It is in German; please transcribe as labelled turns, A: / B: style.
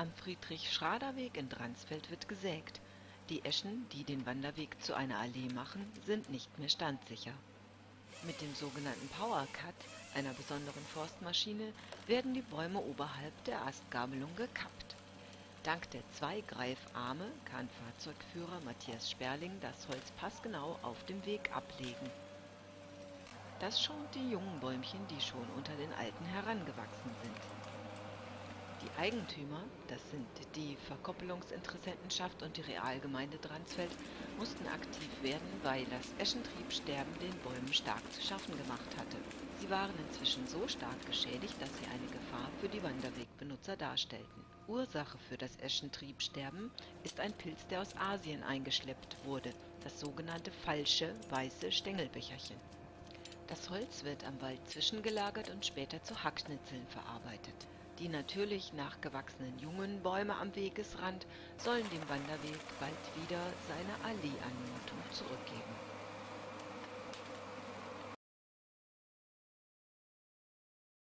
A: Am Friedrich-Schrader-Weg in Dransfeld wird gesägt. Die Eschen, die den Wanderweg zu einer Allee machen, sind nicht mehr standsicher. Mit dem sogenannten Power Cut, einer besonderen Forstmaschine, werden die Bäume oberhalb der Astgabelung gekappt. Dank der zwei Greifarme kann Fahrzeugführer Matthias Sperling das Holz passgenau auf dem Weg ablegen. Das schont die jungen Bäumchen, die schon unter den alten herangewachsen sind. Eigentümer, das sind die Verkoppelungsinteressentenschaft und die Realgemeinde Dransfeld, mussten aktiv werden, weil das Eschentriebsterben den Bäumen stark zu schaffen gemacht hatte. Sie waren inzwischen so stark geschädigt, dass sie eine Gefahr für die Wanderwegbenutzer darstellten. Ursache für das Eschentriebsterben ist ein Pilz, der aus Asien eingeschleppt wurde, das sogenannte falsche weiße Stängelbecherchen. Das Holz wird am Wald zwischengelagert und später zu Hackschnitzeln verarbeitet. Die natürlich nachgewachsenen jungen Bäume am Wegesrand sollen dem Wanderweg bald wieder seine Allee annehmen.